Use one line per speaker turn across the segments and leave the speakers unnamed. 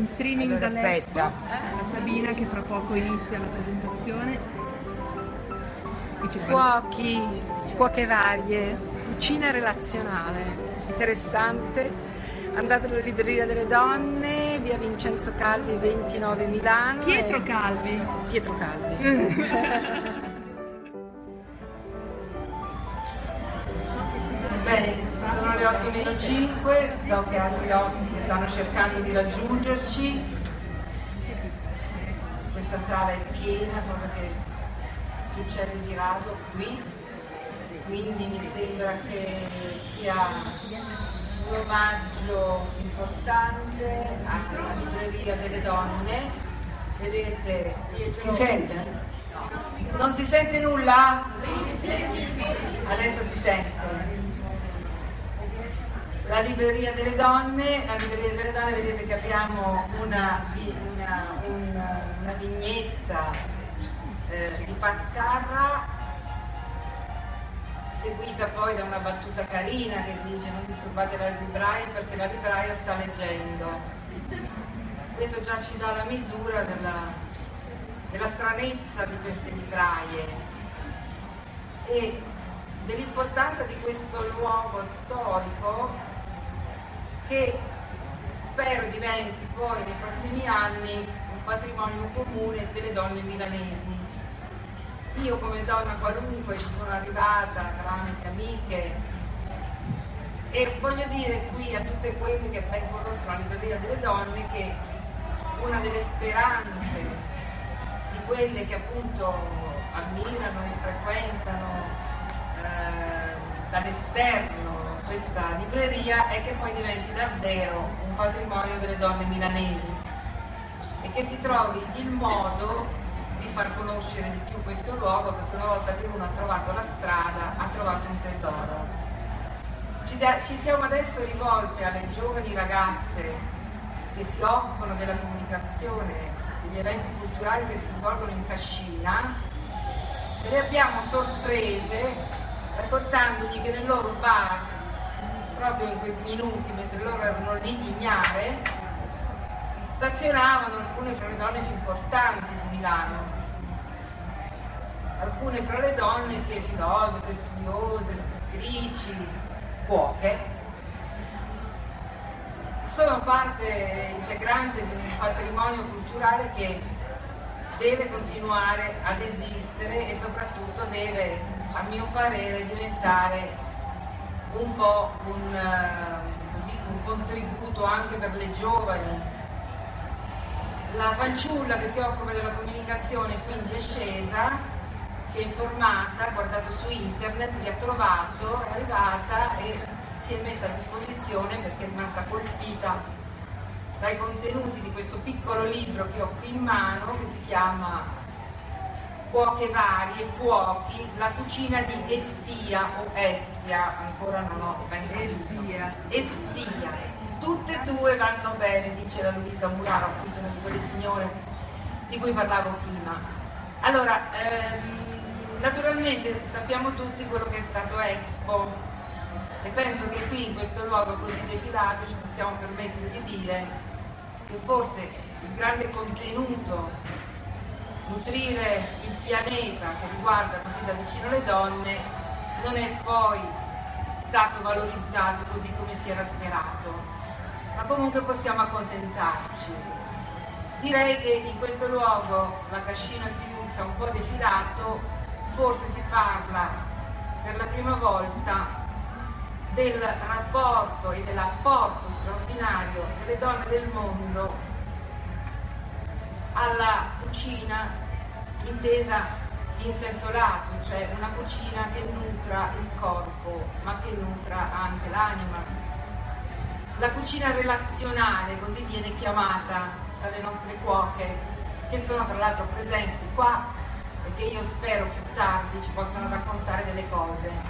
in streaming
Allora,
dall'Expo. La Sabina che fra poco inizia la presentazione.
Fuochi, cuoche varie, cucina relazionale, interessante. Andate alla Libreria delle Donne, via Vincenzo Calvi 29 Milano.
Pietro
e-
Calvi.
Pietro Calvi.
5, so che altri ospiti stanno cercando di raggiungerci. Questa sala è piena, cosa che succede di rado qui, quindi mi sembra che sia un omaggio importante alla libreria delle donne. Vedete,
si sente?
Non si sente nulla? Adesso si sente. La libreria delle donne, la libreria delle donne vedete che abbiamo una, una- una- una vignetta eh, di Paccarra seguita poi da una battuta carina che dice non disturbate la libraia perché la libraia sta leggendo. Questo già ci dà la misura della, della stranezza di queste libraie e dell'importanza di questo luogo storico che spero diventi poi nei prossimi anni un patrimonio comune delle donne milanesi. Io come donna qualunque sono arrivata tramite amiche e voglio dire qui a tutte quelle che ben conoscono la libreria delle donne che una delle speranze di quelle che appunto ammirano e frequentano eh, dall'esterno questa libreria è che poi diventi davvero un patrimonio delle donne milanesi e che si trovi il modo di far conoscere di più questo luogo perché una volta che uno ha trovato la strada ha trovato un tesoro. Ci, da- ci siamo adesso rivolte alle giovani ragazze che si occupano della comunicazione, degli eventi culturali che si svolgono in Cascina e le abbiamo sorprese raccontandogli che nel loro bar, proprio in quei minuti mentre loro erano lì ignare, stazionavano alcune fra le donne più importanti di Milano. Alcune fra le donne che filosofe, studiose, scrittrici, cuoche, sono parte integrante di un patrimonio culturale che deve continuare ad esistere e soprattutto deve, a mio parere, diventare un po' un, eh, così, un contributo anche per le giovani. La fanciulla che si occupa della comunicazione quindi è scesa, si è informata, ha guardato su internet, li ha trovato, è arrivata e si è messa a disposizione perché è rimasta colpita dai contenuti di questo piccolo libro che ho qui in mano che si chiama Cuoche varie, fuochi, la cucina di Estia o Estia, ancora non ho ben Estia. Estia. Tutte e due vanno bene, dice la Luisa Muraro, appunto una di quelle signore di cui parlavo prima. Allora, ehm, naturalmente sappiamo tutti quello che è stato Expo e penso che qui in questo luogo così defilato ci possiamo permettere di dire che forse il grande contenuto, nutrire il pianeta che riguarda così da vicino le donne, non è poi stato valorizzato così come si era sperato, ma comunque possiamo accontentarci. Direi che in questo luogo la cascina Triunza un po' defilato, forse si parla per la prima volta del rapporto e dell'apporto straordinario delle donne del mondo alla cucina intesa in senso lato, cioè una cucina che nutra il corpo ma che nutra anche l'anima. La cucina relazionale, così viene chiamata dalle nostre cuoche, che sono tra l'altro presenti qua e che io spero più tardi ci possano raccontare delle cose.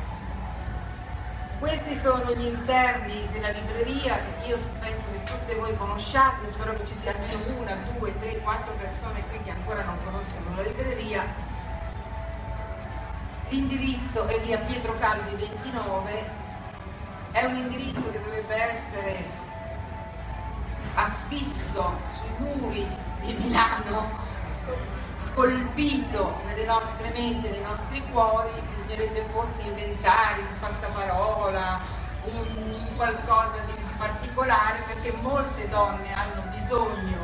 Questi sono gli interni della libreria che io penso che tutte voi conosciate, io spero che ci sia almeno una, due, tre, quattro persone qui che ancora non conoscono la libreria. L'indirizzo è via Pietro Calvi 29, è un indirizzo che dovrebbe essere affisso sui muri di Milano, scolpito nelle nostre menti, nei nostri cuori, bisognerebbe forse inventare un passaparola, un, qualcosa di particolare perché molte donne hanno bisogno,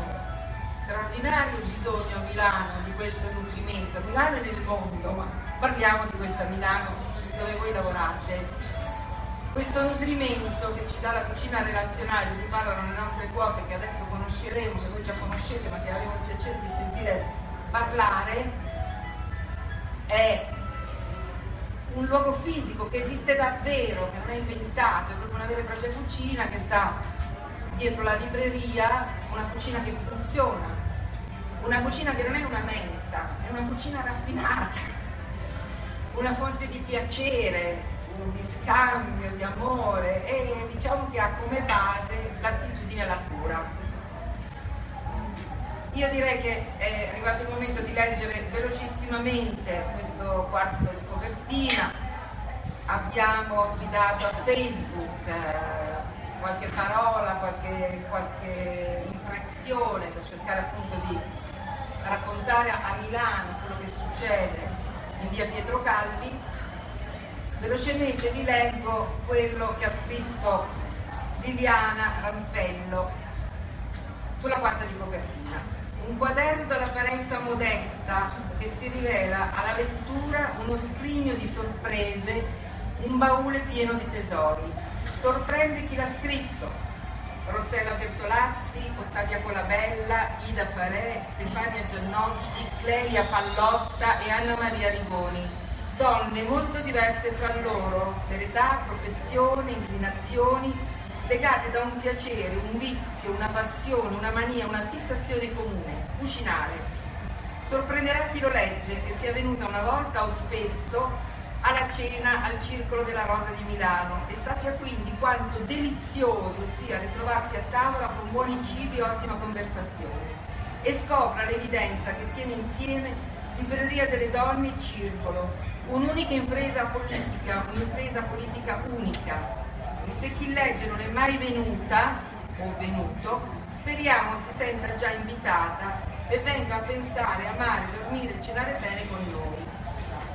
straordinario bisogno a Milano di questo nutrimento, a Milano e nel mondo, ma parliamo di questa Milano dove voi lavorate. Questo nutrimento che ci dà la cucina relazionale, di cui parlano le nostre cuoche, che adesso conosceremo, che voi già conoscete, ma che avremo il piacere di sentire parlare, è un luogo fisico che esiste davvero, non è inventato, è proprio una vera e propria cucina che sta dietro la libreria, una cucina che funziona, una cucina che non è una mensa, è una cucina raffinata, una fonte di piacere, di scambio, di amore e diciamo che ha come base l'attitudine alla cura. Io direi che è arrivato il momento di leggere velocissimamente questo quarto di copertina. Abbiamo affidato a Facebook eh, qualche parola, qualche, qualche impressione per cercare appunto di raccontare a Milano quello che succede in via Pietro Calvi Velocemente vi leggo quello che ha scritto Viviana Rampello sulla quarta di copertina. Un quaderno dall'apparenza modesta che si rivela alla lettura uno scrigno di sorprese, un baule pieno di tesori. Sorprende chi l'ha scritto. Rossella Bertolazzi, Ottavia Colabella, Ida Farè, Stefania Giannotti, Clelia Pallotta e Anna Maria Rigoni donne molto diverse fra loro per età, professione, inclinazioni, legate da un piacere, un vizio, una passione, una mania, una fissazione comune, cucinare. Sorprenderà chi lo legge che sia venuta una volta o spesso alla cena al Circolo della Rosa di Milano e sappia quindi quanto delizioso sia ritrovarsi a tavola con buoni cibi e ottima conversazione e scopra l'evidenza che tiene insieme Libreria delle Donne e Circolo, un'unica impresa politica, un'impresa politica unica. E se chi legge non è mai venuta o venuto, speriamo si senta già invitata e venga a pensare, amare, dormire e cenare bene con noi.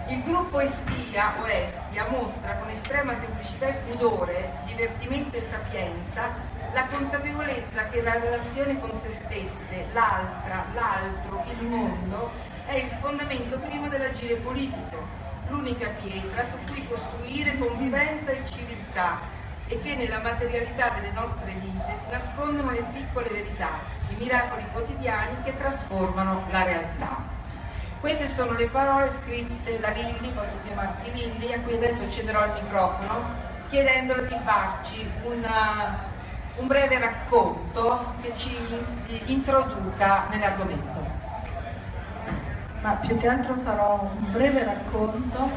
Il gruppo Estia o Estia mostra con estrema semplicità e pudore, divertimento e sapienza la consapevolezza che la relazione con se stesse, l'altra, l'altro, il mondo è il fondamento primo dell'agire politico l'unica pietra su cui costruire convivenza e civiltà e che nella materialità delle nostre vite si nascondono le piccole verità, i miracoli quotidiani che trasformano la realtà. Queste sono le parole scritte da Lilli, posso chiamarti Lilli, a cui adesso cederò il microfono, chiedendole di farci una, un breve racconto che ci introduca nell'argomento.
Ma più che altro farò un breve racconto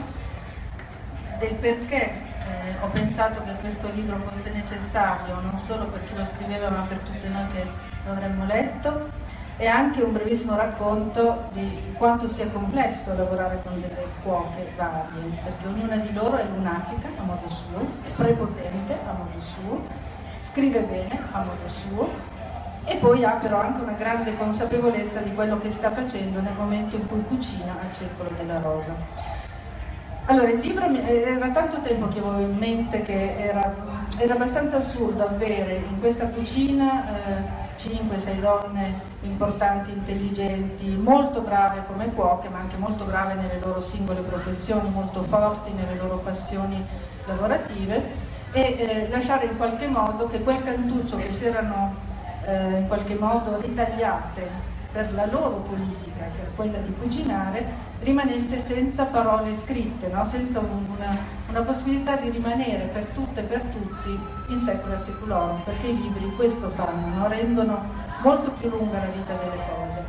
del perché eh, ho pensato che questo libro fosse necessario, non solo per chi lo scriveva, ma per tutti noi che lo avremmo letto, e anche un brevissimo racconto di quanto sia complesso lavorare con delle cuoche varie, perché ognuna di loro è lunatica a modo suo, prepotente a modo suo, scrive bene a modo suo e poi ha però anche una grande consapevolezza di quello che sta facendo nel momento in cui cucina al Circolo della Rosa. Allora, il libro era tanto tempo che avevo in mente che era, era abbastanza assurdo avere in questa cucina eh, 5-6 donne importanti, intelligenti, molto brave come cuoche, ma anche molto brave nelle loro singole professioni, molto forti nelle loro passioni lavorative. E eh, lasciare in qualche modo che quel cantuccio che si erano eh, in qualche modo ritagliate per la loro politica, è quella di cucinare, rimanesse senza parole scritte, no? senza una, una, possibilità di rimanere per tutte e per tutti in secula seculorum, perché i libri questo fanno, no? rendono molto più lunga la vita delle cose.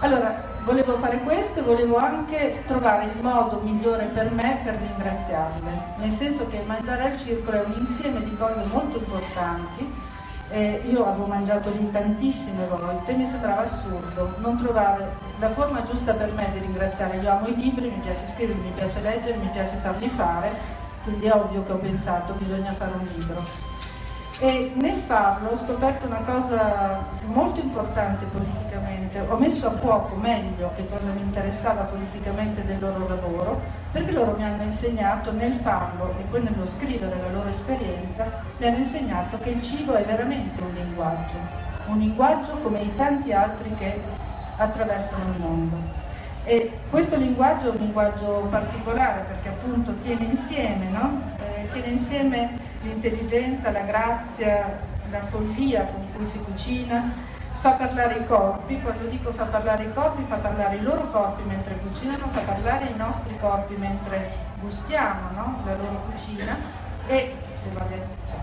Allora, volevo fare questo e volevo anche trovare il modo migliore per me per ringraziarle, nel senso che mangiare al circolo è un insieme di cose molto importanti eh, io avevo mangiato lì tantissime volte, mi sembrava assurdo non trovare la forma giusta per me di ringraziare. Io amo i libri, mi piace scrivere, mi piace leggere, mi piace farli fare, quindi è ovvio che ho pensato bisogna fare un libro. E nel farlo ho scoperto una cosa molto importante politicamente, ho messo a fuoco meglio che cosa mi interessava politicamente del loro lavoro, perché loro mi hanno insegnato nel farlo e poi nello scrivere la loro esperienza, mi hanno insegnato che il cibo è veramente un linguaggio, un linguaggio come i tanti altri che attraversano il mondo. E questo linguaggio è un linguaggio particolare perché appunto tiene insieme, no? eh, tiene insieme l'intelligenza, la grazia, la follia con cui si cucina, fa parlare i corpi, quando dico fa parlare i corpi, fa parlare i loro corpi mentre cucinano, fa parlare i nostri corpi mentre gustiamo no? la loro cucina e se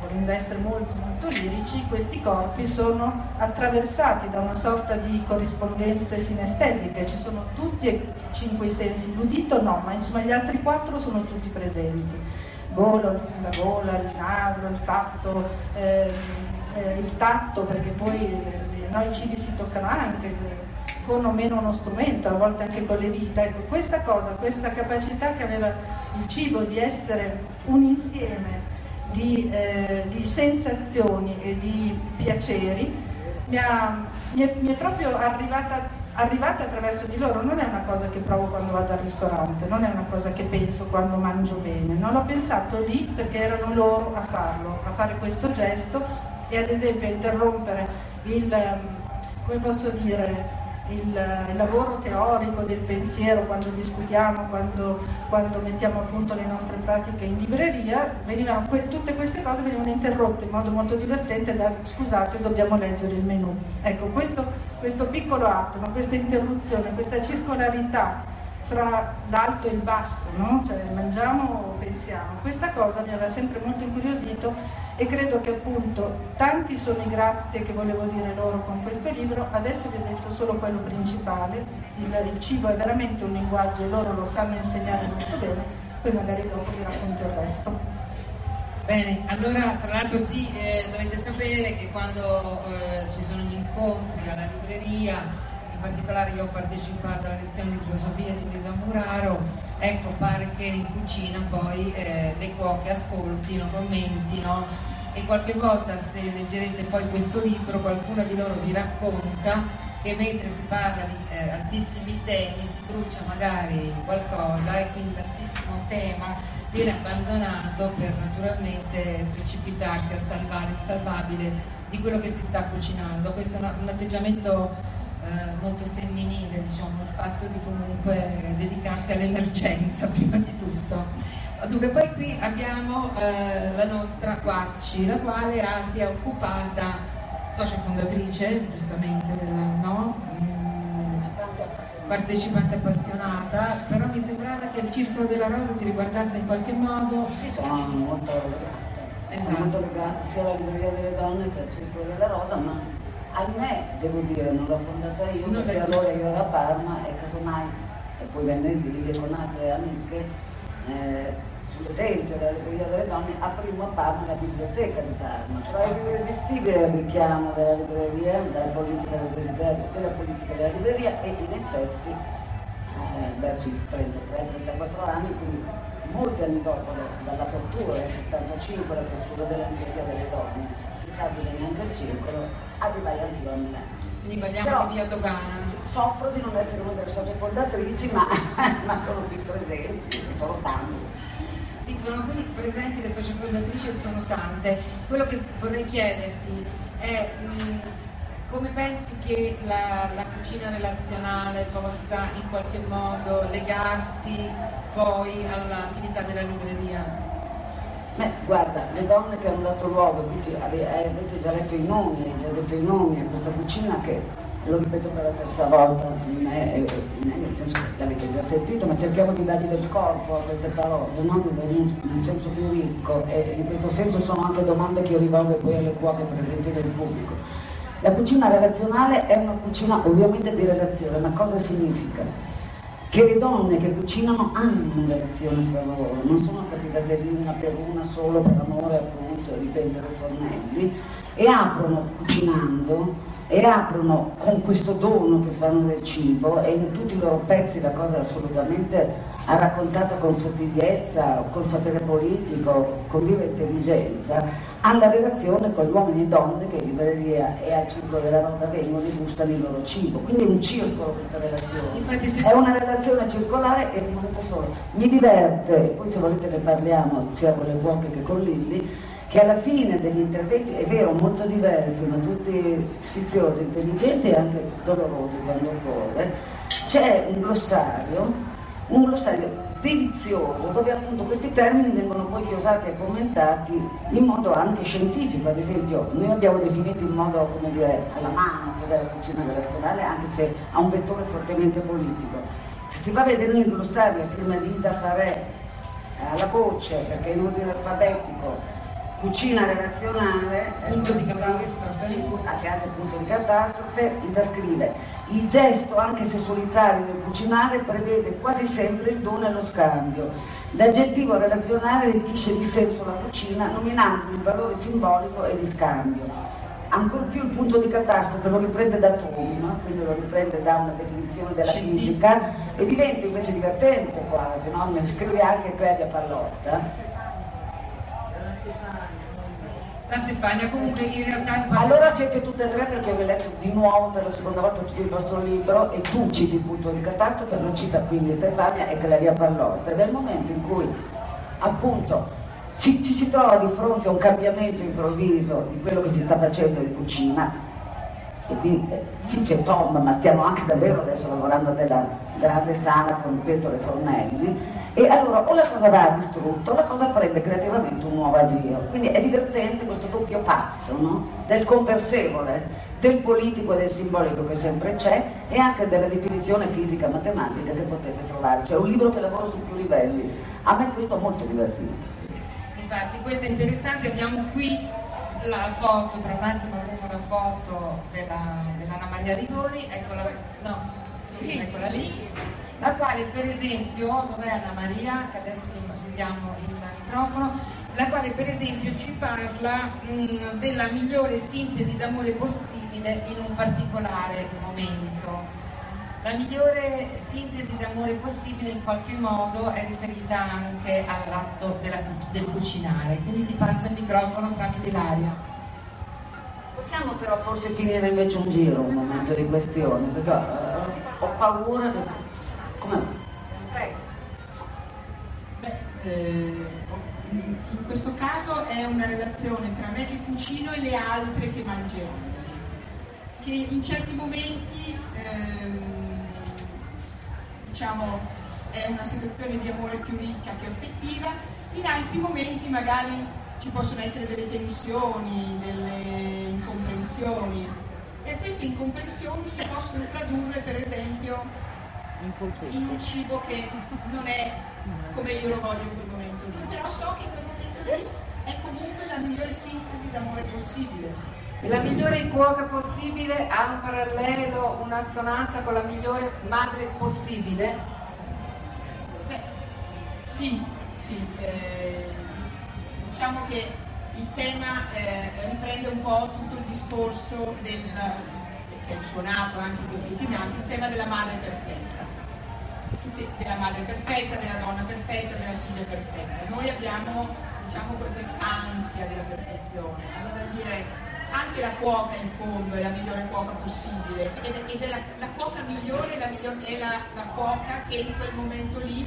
volendo essere molto molto lirici, questi corpi sono attraversati da una sorta di corrispondenze sinestesiche, ci sono tutti e cinque i sensi, l'udito no, ma insomma gli altri quattro sono tutti presenti. Gola, la gola, il naso, il fatto, eh, eh, il tatto, perché poi eh, noi i cibi si toccano anche con o meno uno strumento, a volte anche con le dita. Ecco, questa cosa, questa capacità che aveva il cibo di essere un insieme di, eh, di sensazioni e di piaceri, mi, ha, mi, è, mi è proprio arrivata arrivata attraverso di loro non è una cosa che provo quando vado al ristorante, non è una cosa che penso quando mangio bene, non l'ho pensato lì perché erano loro a farlo, a fare questo gesto e ad esempio a interrompere il, ehm, come posso dire, il, il, lavoro teorico del pensiero quando discutiamo, quando, quando, mettiamo a punto le nostre pratiche in libreria, venivano, que, tutte queste cose venivano interrotte in modo molto divertente da scusate dobbiamo leggere il menù. Ecco, questo, questo piccolo no? questa interruzione, questa circolarità fra l'alto e il basso, no? cioè mangiamo o pensiamo. Questa cosa mi aveva sempre molto incuriosito e credo che appunto tanti sono i grazie che volevo dire loro con questo libro, adesso vi ho detto solo quello principale, il, il cibo è veramente un linguaggio e loro lo sanno insegnare molto bene, poi magari dopo vi racconto il resto.
Bene, allora tra l'altro sì, eh, dovete sapere che quando eh, ci sono gli incontri alla libreria particolare io ho partecipato alla lezione di filosofia di Luisa Muraro, ecco pare che in cucina poi eh, le cuoche ascoltino, commentino e qualche volta se leggerete poi questo libro qualcuna di loro vi racconta che mentre si parla di eh, altissimi temi si brucia magari qualcosa e quindi l'altissimo tema viene abbandonato per naturalmente precipitarsi a salvare il salvabile di quello che si sta cucinando. Questo è un atteggiamento eh, molto femminile, diciamo, il fatto di comunque dedicarsi all'emergenza prima di tutto. Dunque, poi qui abbiamo eh, la nostra Quacci, la quale ha, si è occupata, socia fondatrice, giustamente, della, no? Mm, partecipante appassionata, però mi sembrava che il Circolo della Rosa ti riguardasse in qualche modo.
Sì, sono molto, esatto. molto legata sia alla libreria delle donne che al Circolo della Rosa, ma ahimè devo dire non l'ho fondata io non perché allora io ero a Parma e casomai e poi venne con altre amiche eh, sull'esempio della libreria delle donne aprimmo a Parma la biblioteca di Parma. Però è irresistibile il richiamo della libreria della politica della, della politica della libreria e in effetti eh, verso i 33-34 anni quindi molti anni dopo dalla apertura nel 75 l'apertura della libreria delle donne stabile neanche il circolo arrivai al giorno.
Quindi parliamo Però, di via Dogana.
Soffro di non essere una delle socie fondatrici, ma, ma sono qui presenti, sono tante.
Sì, sono qui presenti le socie fondatrici e sono tante. Quello che vorrei chiederti è mh, come pensi che la, la, cucina relazionale possa in qualche modo legarsi poi all'attività della libreria?
Beh, guarda, le donne che hanno dato luogo, qui avete già letto i nomi, già detto i nomi a questa cucina che, lo ripeto per la terza volta, non è, nel senso che l'avete già sentito, ma cerchiamo di dargli del corpo a queste parole, dargli un, un senso più ricco e in questo senso sono anche domande che io rivolgo poi alle cuoche presenti nel pubblico. La cucina relazionale è una cucina ovviamente di relazione, ma cosa significa? Che le donne che cucinano hanno una relazione fra loro, non sono capitate lì una per una solo per amore appunto di pendere fornelli e aprono cucinando e aprono con questo dono che fanno del cibo e in tutti i loro pezzi la cosa assolutamente ha raccontata con sottigliezza, con sapere politico, con viva intelligenza, alla relazione con gli uomini e donne che in libreria e al circolo della nota vengono e gustano il loro cibo. Quindi è un circolo questa relazione.
Se
È una relazione circolare e rimanete solo. Mi diverte, poi se volete ne parliamo sia con le cuoche che con Lilli, che alla fine degli interventi, è vero, molto diversi, ma tutti sfiziosi, intelligenti e anche dolorosi quando occorre, c'è un glossario, un glossario delizioso dove appunto questi termini vengono poi chiosati e commentati in modo anche scientifico, ad esempio noi abbiamo definito in modo come dire alla mano cos'è la cucina relazionale anche se ha un vettore fortemente politico. Se si va a vedere nel glossario a firma di Ida Farè eh, alla voce perché è in ordine alfabetico cucina relazionale
Punto di
eh,
catastrofe.
c'è anche il punto di catastrofe Ida scrive il gesto, anche se solitario, del cucinare prevede quasi sempre il dono e lo scambio. L'aggettivo relazionale arricchisce di senso la cucina, nominando il valore simbolico e di scambio. Ancor più il punto di catastrofe lo riprende da Tom, quindi lo riprende da una definizione della fisica e diventa invece divertente quasi, no? ne scrive anche Claudia Pallotta.
La Stefania comunque in realtà
Allora siete tutte e tre perché ho letto di nuovo per la seconda volta tutto il vostro libro e tu citi il punto di catastrofe, lo cita quindi Stefania e Claudia Pallotta. Ed è il momento in cui appunto ci, ci si trova di fronte a un cambiamento improvviso di quello che si sta facendo in cucina. E qui eh, sì c'è Tom, ma stiamo anche davvero adesso lavorando nella grande sala con Pietro e Fornelli. E allora o la cosa va distrutto o la cosa prende creativamente un nuovo avvio. Quindi è divertente questo doppio passo no? del conversevole, del politico e del simbolico che sempre c'è e anche della definizione fisica matematica che potete trovare. Cioè un libro che lavora su più livelli. A me questo è molto divertente.
Infatti questo è interessante, abbiamo qui la foto, tra un avremo la foto della, dell'Anna Maria Rigoni, eccola, no, sì, eccola lì, la quale per esempio, dov'è Anna Maria, che adesso gli diamo il microfono, la quale per esempio ci parla mh, della migliore sintesi d'amore possibile in un particolare momento. La migliore sintesi d'amore possibile in qualche modo è riferita anche all'atto della- del cucinare, quindi ti passo il microfono tramite l'aria.
Possiamo però forse finire invece un giro, un momento di questione, perché eh, ho paura che... Come...
Beh, eh, in questo caso è una relazione tra me che cucino e le altre che mangerò, che in certi momenti ehm, diciamo è una situazione di amore più ricca, più affettiva, in altri momenti magari ci possono essere delle tensioni, delle incomprensioni e queste incomprensioni si possono tradurre per esempio in un cibo che non è come io lo voglio in quel momento lì, però so che in quel momento lì è comunque la migliore sintesi d'amore possibile.
E la migliore cuoca possibile ha un parallelo, un'assonanza con la migliore madre possibile?
Beh, sì, sì, eh, diciamo che il tema eh, riprende un po' tutto il discorso del, che è suonato anche in questi ultimi anni, il tema della madre perfetta. Tutti- della madre perfetta, della donna perfetta, della figlia perfetta. Noi abbiamo diciamo quest'ansia della perfezione, allora dire anche la cuoca in fondo è la migliore cuoca possibile ed è, ed è la, la cuoca migliore è, la, miglior- è la, la cuoca che in quel momento lì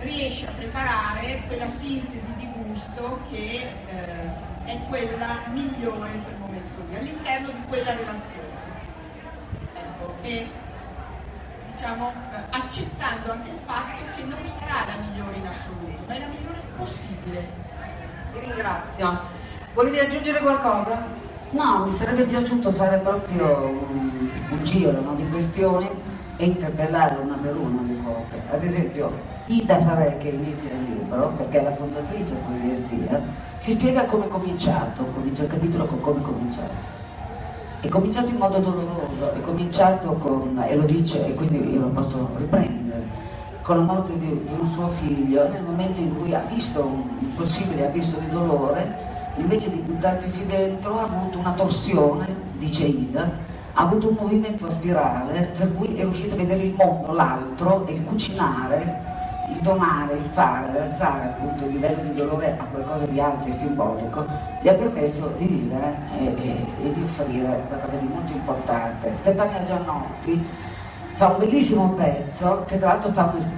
riesce a preparare quella sintesi di gusto che eh, è quella migliore in quel momento lì, all'interno di quella relazione. Ecco, e diciamo eh, accettando anche il fatto che non sarà la migliore in assoluto, ma è la migliore possibile.
Vi ringrazio. Volevi aggiungere qualcosa?
No, mi sarebbe piaciuto fare proprio un, un giro no, di questioni e interpellare una per una le cose. Ad esempio, Ida Farè che inizia il libro, perché è la fondatrice di Estia, ci spiega come è cominciato, comincia il capitolo con come è cominciato. È cominciato in modo doloroso, è cominciato con, e lo dice, e quindi io lo posso riprendere, con la morte di, di un suo figlio, nel momento in cui ha visto un possibile abisso di dolore, invece di buttarci dentro ha avuto una torsione, dice Ida, ha avuto un movimento a spirale per cui è riuscito a vedere il mondo, l'altro e il cucinare il domare, il fare, l'alzare appunto il livello di dolore a qualcosa di alto e simbolico, gli ha permesso di vivere e, e, e di offrire qualcosa di molto importante. Stefania Giannotti fa un bellissimo pezzo che tra l'altro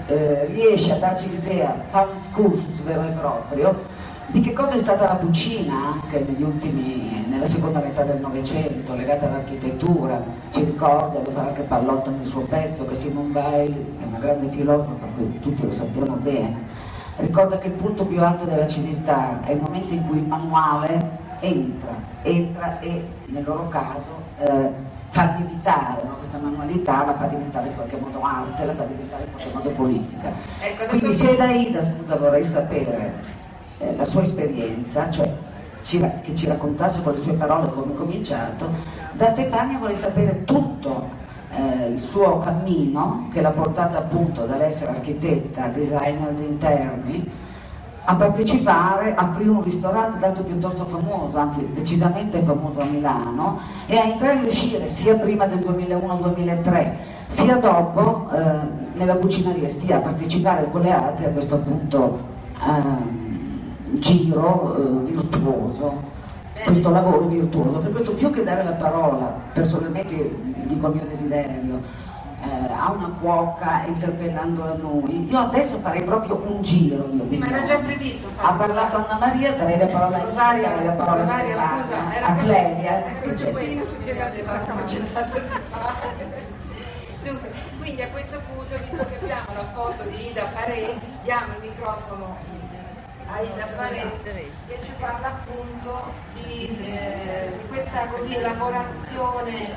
eh, riesce a darci l'idea, fa un excursus vero e proprio di che cosa è stata la cucina anche negli ultimi, nella seconda metà del Novecento, legata all'architettura. Ci ricorda, lo fa anche Pallotta nel suo pezzo, che Simone Weil, è una grande filosofa, per tutti lo sappiamo bene, ricorda che il punto più alto della civiltà è il momento in cui il manuale entra, entra e nel loro caso eh, fa diventare no? questa manualità, la fa diventare in qualche modo arte, la fa diventare in qualche modo politica. Ecco, Quindi se da Ida, scusa, vorrei sapere eh, la sua esperienza, cioè ci, che ci raccontasse con le sue parole come è cominciato, da Stefania vorrei sapere tutto eh, il suo cammino che l'ha portata appunto dall'essere architetta, designer di interni, a partecipare, aprire un ristorante tanto piuttosto famoso, anzi decisamente famoso a Milano, e a entrare e uscire sia prima del 2001-2003, sia dopo eh, nella cucineria, stia a partecipare con le altre a questo appunto eh, giro eh, virtuoso, questo lavoro virtuoso. Per questo più che dare la parola, personalmente dico il mio desiderio, eh, a una cuoca interpellandola a noi, io adesso farei proprio un giro.
Sì, ma era già previsto.
Ha parlato Anna Maria, darei la parola a Rosaria, darei la parola Rosaria, a Stefania, a Clelia.
Dunque, quindi a questo punto, visto che abbiamo la foto di Ida Paré, diamo il microfono Aida Paretti che ci parla appunto di, eh, questa così elaborazione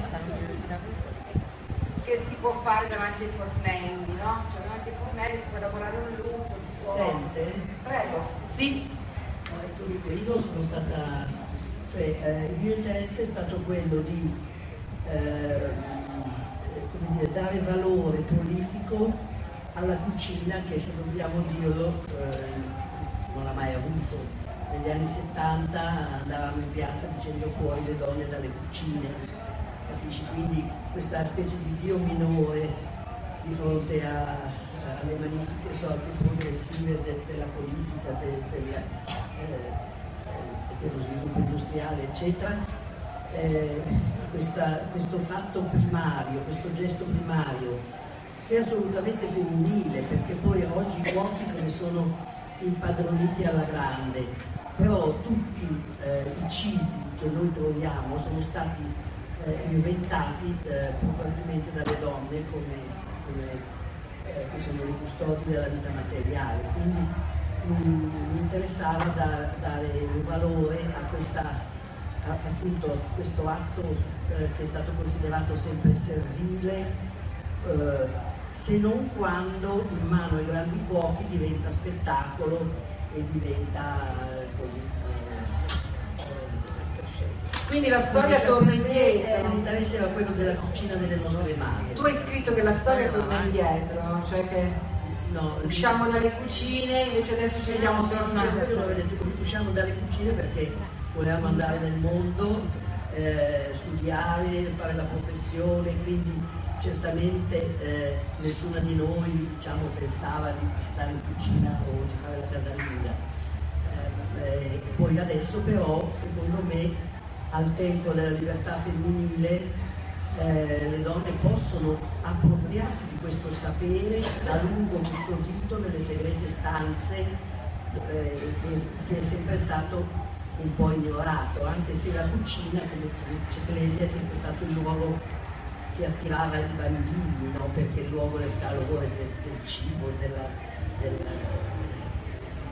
che si può fare davanti ai fornelli, no? Cioè davanti ai fornelli si può elaborare un lutto, si può...
Sente?
Prego, sì.
Io sono stata, cioè eh, il mio interesse è stato quello di eh, dire, dare valore politico alla cucina che se dobbiamo dirlo eh, non l'ha mai avuto. Negli anni 70 andavamo in piazza dicendo fuori le donne dalle cucine, capisci? Quindi questa specie di dio minore di fronte a, alle magnifiche sorti progressive de, della politica, de, del, eh, dello sviluppo industriale, eccetera, eh, questa, questo fatto primario, questo gesto primario, è assolutamente femminile, perché poi oggi i cuochi se ne sono impadroniti alla grande, però tutti eh, i cibi che noi troviamo sono stati eh, inventati eh, probabilmente dalle donne come, come eh, che sono le custodi della vita materiale. Quindi mi, mi interessava da, dare un valore a, questa, a appunto, questo atto eh, che è stato considerato sempre servile eh, se non quando in mano ai grandi cuochi diventa spettacolo e diventa eh, così. Eh,
eh, Quindi la storia torna indietro.
L'interesse era quello della cucina delle nostre mani.
Tu hai scritto che la storia torna indietro, cioè che no, usciamo dalle cucine, invece adesso ci siamo tornati.
Io avevo detto usciamo dalle cucine perché volevamo andare nel mondo, eh, studiare, fare la professione, quindi certamente eh, nessuna di noi diciamo, pensava di stare in cucina o di fare la casalinga. Eh, eh, poi adesso però, secondo me, al tempo della libertà femminile, eh, le donne possono appropriarsi di questo sapere a lungo custodito nelle segrete stanze eh, che è sempre stato un po' ignorato, anche se la cucina, come dice Clelia, è sempre stato il luogo che attirava i bambini, no? perché il luogo del calore, del, del cibo, della, della,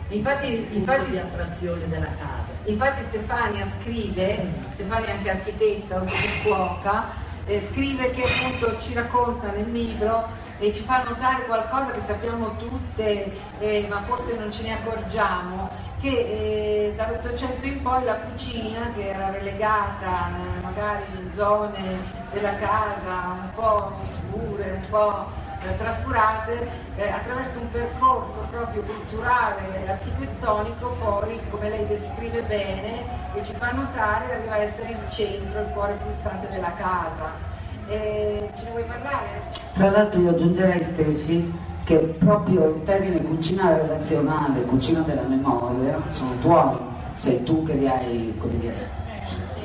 infatti, infatti,
di attrazione della casa.
Infatti Stefania scrive, Stefania è anche architetta, oltre che cuoca, eh, scrive che appunto ci racconta nel libro e ci fa notare qualcosa che sappiamo tutte, eh, ma forse non ce ne accorgiamo, che eh, dall'Ottocento in poi la cucina, che era relegata eh, magari in zone della casa un po' oscure, un po' eh, trascurate, eh, attraverso un percorso proprio culturale e architettonico, poi, come lei descrive bene, e ci fa notare, arriva a essere il centro, il cuore pulsante della casa. Ce ne vuoi parlare?
Tra l'altro io aggiungerei Stefi che proprio il termine cucina relazionale, cucina della memoria, sono tuoi, sei tu che li hai, come dire,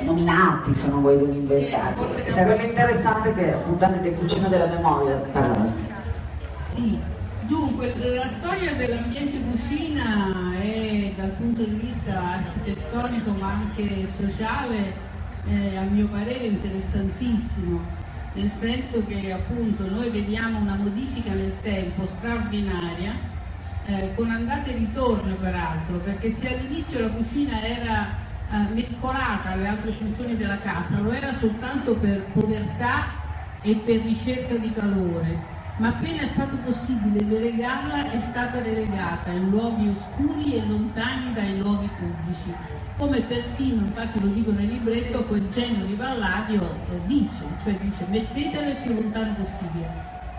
nominati, se non vuoi dire inventati.
Sì,
Sarebbe interessante che appunto di cucina della memoria parlassi.
Sì, dunque la storia dell'ambiente cucina è dal punto di vista architettonico ma anche sociale eh, a mio parere interessantissimo, nel senso che appunto noi vediamo una modifica nel tempo straordinaria, eh, con andate e ritorno peraltro, perché se all'inizio la cucina era eh, mescolata alle altre funzioni della casa, lo era soltanto per povertà e per ricerca di calore, ma appena è stato possibile relegarla è stata relegata in luoghi oscuri e lontani dai luoghi pubblici come persino, infatti lo dico nel libretto, quel genio di Valladio eh, dice, cioè dice mettetela il più lontano possibile.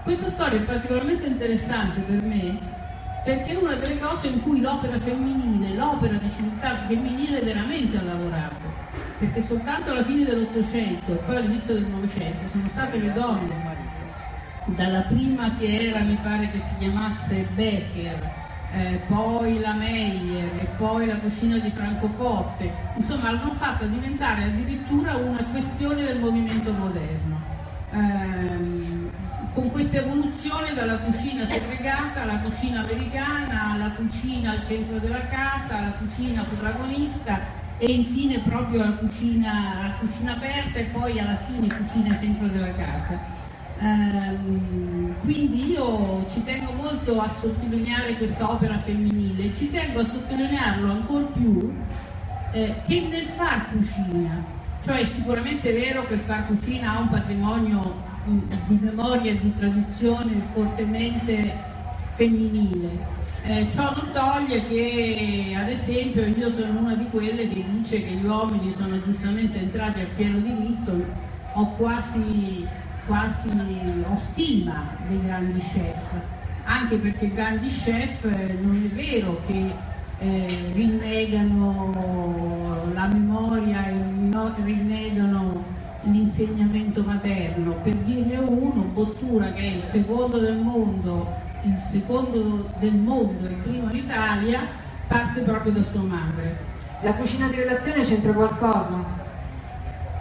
Questa storia è particolarmente interessante per me perché è una delle cose in cui l'opera femminile, l'opera di civiltà femminile veramente ha lavorato, perché soltanto alla fine dell'Ottocento e poi all'inizio del Novecento sono state le donne, dalla prima che era, mi pare che si chiamasse Becker, eh, poi la Meyer e poi la cucina di Francoforte, insomma l'hanno fatta diventare addirittura una questione del movimento moderno. Eh, con questa evoluzione dalla cucina segregata alla cucina americana, alla cucina al centro della casa, alla cucina protagonista e infine proprio alla cucina, alla cucina aperta e poi alla fine cucina centro della casa. Um, quindi io ci tengo molto a sottolineare questa opera femminile, ci tengo a sottolinearlo ancora più eh, che nel far cucina, cioè è sicuramente vero che il far cucina ha un patrimonio mm, di memoria e di tradizione fortemente femminile. Eh, ciò non toglie che, ad esempio, io sono una di quelle che dice che gli uomini sono giustamente entrati a pieno diritto, ho quasi quasi ho stima dei grandi chef, anche perché i grandi chef eh, non è vero che eh, rinnegano la memoria e no, rinnegano l'insegnamento materno. Per dirne uno, Bottura che è il secondo del mondo, il secondo del mondo il primo in Italia, parte proprio da sua madre.
La cucina di relazione c'entra qualcosa?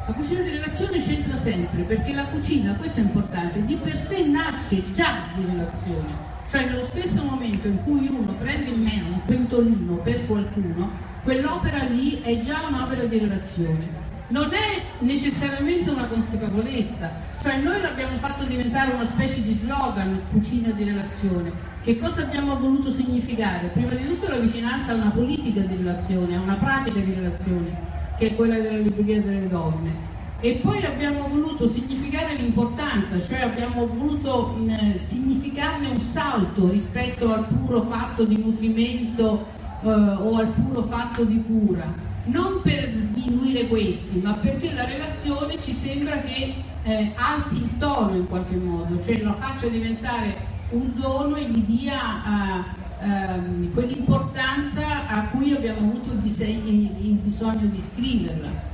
La cucina di relazione c'entra sempre, perché la cucina, questo è importante, di per sé nasce già di relazione. Cioè nello stesso momento in cui uno prende in mano un pentolino per qualcuno, quell'opera lì è già un'opera di relazione. Non è necessariamente una consapevolezza, cioè noi l'abbiamo fatto diventare una specie di slogan, cucina di relazione. Che cosa abbiamo voluto significare? Prima di tutto la vicinanza a una politica di relazione, a una pratica di relazione che è quella della libreria delle donne. E poi abbiamo voluto significare l'importanza, cioè abbiamo voluto mh, significarne un salto rispetto al puro fatto di nutrimento eh, o al puro fatto di cura. Non per sminuire questi, ma perché la relazione ci sembra che eh, alzi il tono in qualche modo, cioè lo faccia diventare un dono e gli dia eh, ehm, quell'importanza a cui abbiamo avuto il, disegno, il bisogno di scriverla.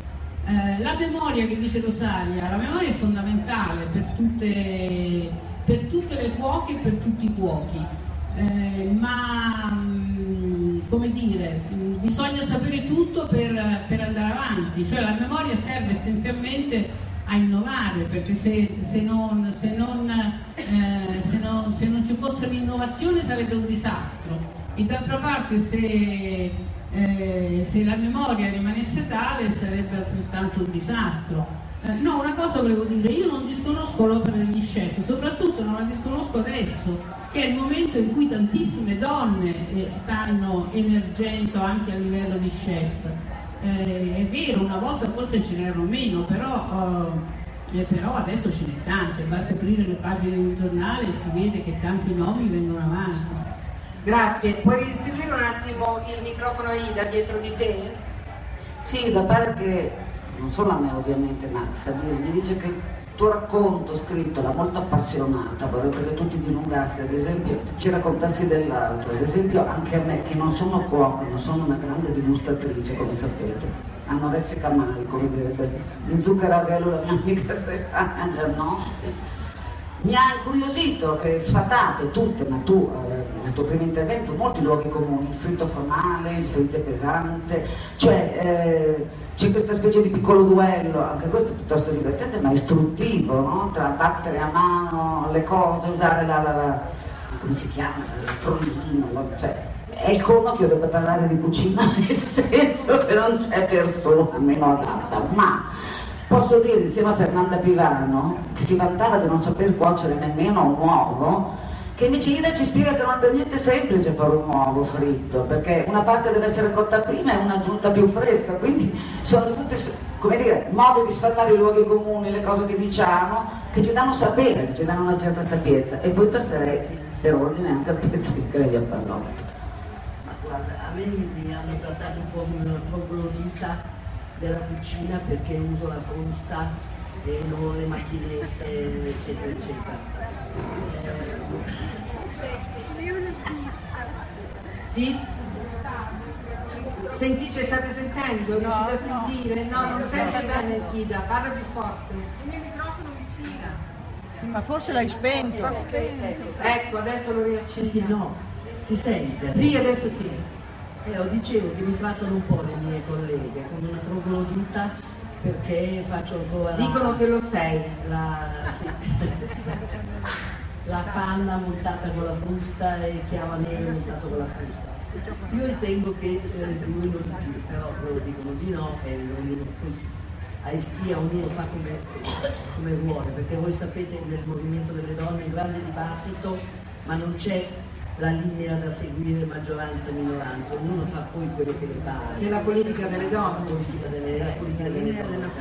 Eh, la memoria che dice Rosaria, la memoria è fondamentale per tutte, per tutte le cuoche e per tutti i cuochi, eh, ma mm, come dire, bisogna sapere tutto per, per andare avanti, cioè la memoria serve essenzialmente a innovare, perché se, se, non, se, non, eh, non, se non, ci fosse l'innovazione sarebbe un disastro. E d'altra parte se, eh, se, la memoria rimanesse tale sarebbe altrettanto un disastro. Eh, no, una cosa volevo dire, io non disconosco l'opera degli chef, soprattutto non la disconosco adesso, che è il momento in cui tantissime donne eh, stanno emergendo anche a livello di chef eh, è vero, una volta forse ce n'erano meno, però, eh, però adesso ce n'è tante, basta aprire le pagine di un giornale e si vede che tanti nomi vengono avanti.
Grazie, puoi restituire un attimo il microfono a Ida dietro di te?
Sì, da pare che, non solo a me ovviamente, ma Sadino mi dice che tuo racconto scritto era molto appassionata, vorrebbe che tu ti dilungassi, ad esempio, ci raccontassi dell'altro, ad esempio anche a me che non sono cuoco, ma sono una grande digustatrice, come sapete, anoressica mai, come direbbe in zucchero a velo la mia amica Stefania Giannotti. Mi ha incuriosito che sfatate tutte, ma tu eh, nel tuo primo intervento, molti luoghi comuni, il fritto formale, il fritto pesante, cioè eh, c'è questa specie di piccolo duello, anche questo piuttosto divertente ma istruttivo, no? tra battere a mano le cose, usare la, la, la come si chiama, il trollino, cioè, è il connocchio deve parlare di cucina nel senso che non c'è persona meno adatta, ma posso dire insieme a Fernanda Pivano, che si vantava di non saper cuocere nemmeno un uovo, che invece Ida ci spiega che non è niente semplice fare un uovo fritto, perché una parte deve essere cotta prima e una aggiunta più fresca, quindi sono tutti come dire, modi di sfatare i luoghi comuni, le cose che diciamo, che ci danno sapere, ci danno una certa sapienza. E poi passerei per ordine anche al pezzo di Grelia Pallotta.
Ma guarda, a me mi hanno trattato un po' come una troglodita della cucina perché uso la frusta non le macchinette, eccetera, eccetera.
Sì? Sentite, state sentendo? Riuscite a sentire? No, non sente bene Ida, parla più forte. Il microfono vicino.
Ma forse l'hai spento.
Ecco, adesso lo riaccendiamo.
Sì, no, si sente.
Sì, adesso sì.
E eh, ho dicevo che mi trattano un po' le mie colleghe come una troglodita perché faccio ancora
Dicono che lo sei.
La, sì. la panna montata con la frusta e il chiava nero montato con la frusta. Io ritengo che eh, di uno di più, però loro dicono di no e ognuno poi a Estia ognuno fa come, come vuole, perché voi sapete nel movimento delle donne un grande dibattito, ma non c'è la linea da seguire maggioranza e minoranza, ognuno fa poi quello che le pare.
Che è la politica delle donne.
La politica delle, la politica delle donne,